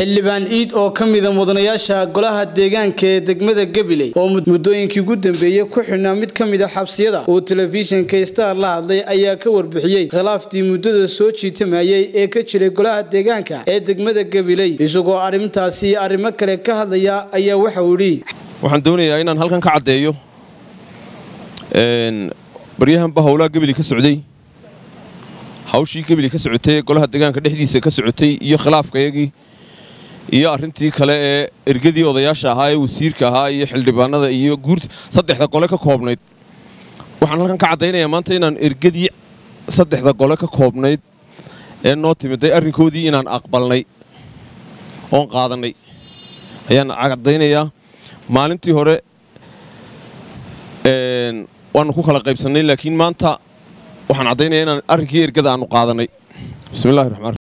xildhibaan iid oo ka mida mudanayaasha golaha deegaanka ee degmada gabiley oo muddooyinkii ugu dambeeyey ku xidhnaa mid ka mid a xabsiyada oo telefishinka star la hadlay ayaa ka warbixiyey. Khilaaftii muddada soo jiitamayey ee ka jiray golaha deegaanka ee degmada gabiley isagoo arrintaasi arrimo kale ka hadlaya ayaa waxa uu yidhi. Waxaan doonayaa inaan halkan ka caddeeyo baryahanba howlaha gebili ka socday hawshii gebili ka socotay golaha deegaanka dhexdiisa ka socotay iyo khilaafkayagii iyo arrintii kale ee ergadii odayaasha ahaa ee wasiirka ahaa iyo xildhibaanada iyo guurt saddexda gole ka koobnayd. Waxaan halkan ka caddaynayaa maanta inaan ergadii saddexda gole ka koobnayd ee noo timiday arrinkoodii inaan aqbalnay oon qaadannay. Ayaan caddaynayaa maalintii hore waannu ku kala qaybsannay laakiin maanta waxaan caddaynaya inaan arrinkii ergada aannu qaadannay. Bismillahi raxmaan